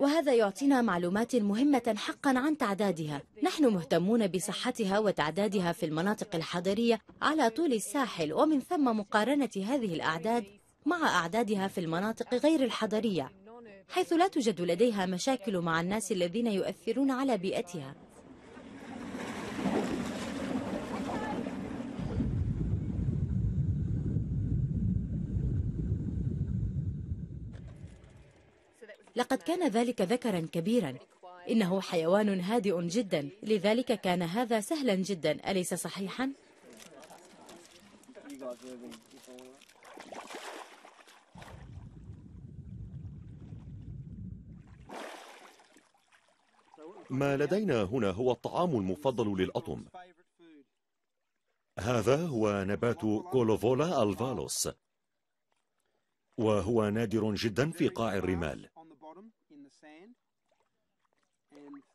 وهذا يعطينا معلومات مهمة حقا عن تعدادها. نحن مهتمون بصحتها وتعدادها في المناطق الحضرية على طول الساحل ومن ثم مقارنة هذه الأعداد مع أعدادها في المناطق غير الحضرية حيث لا توجد لديها مشاكل مع الناس الذين يؤثرون على بيئتها. لقد كان ذلك ذكرا كبيرا. إنه حيوان هادئ جدا. لذلك كان هذا سهلا جدا. أليس صحيحا؟ ما لدينا هنا هو الطعام المفضل للأطم هذا هو نبات كولوفولا ألفالوس وهو نادر جدا في قاع الرمال.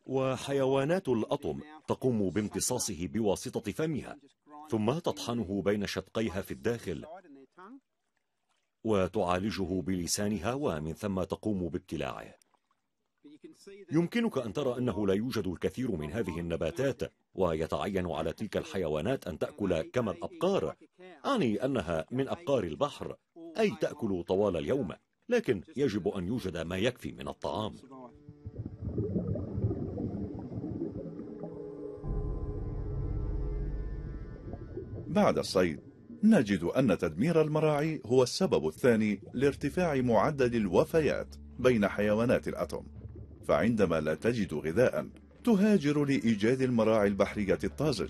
وحيوانات الأطم تقوم بامتصاصه بواسطة فمها ثم تطحنه بين شدقيها في الداخل وتعالجه بلسانها ومن ثم تقوم بابتلاعه. يمكنك أن ترى أنه لا يوجد الكثير من هذه النباتات ويتعين على تلك الحيوانات أن تأكل كما الأبقار. أعني أنها من أبقار البحر أي تأكل طوال اليوم لكن يجب أن يوجد ما يكفي من الطعام. بعد الصيد. نجد أن تدمير المراعي هو السبب الثاني لارتفاع معدل الوفيات بين حيوانات الأتم فعندما لا تجد غذاء تهاجر لإيجاد المراعي البحرية الطازج.